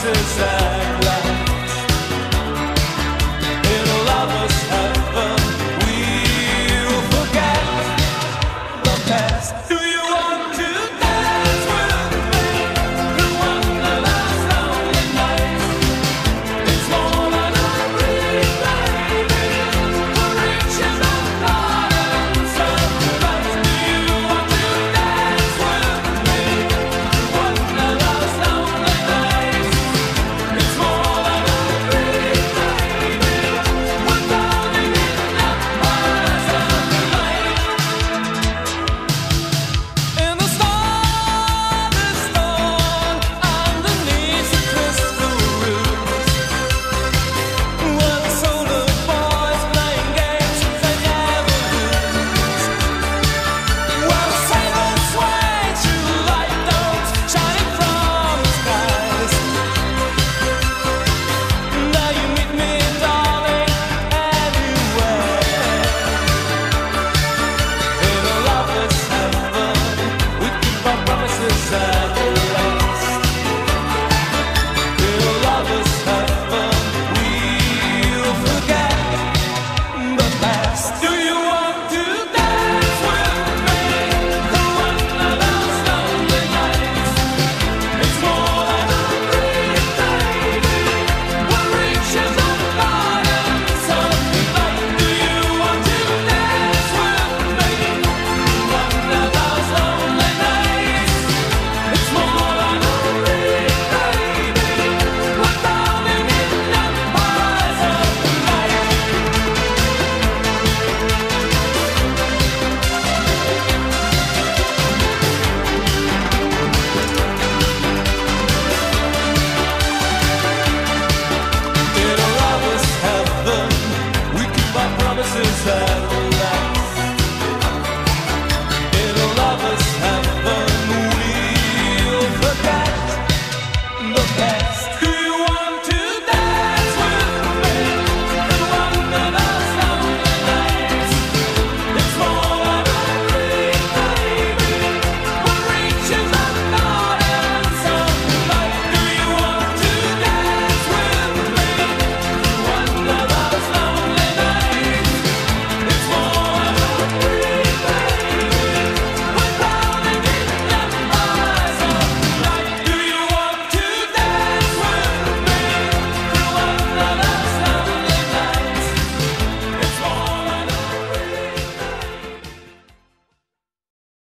Jesus.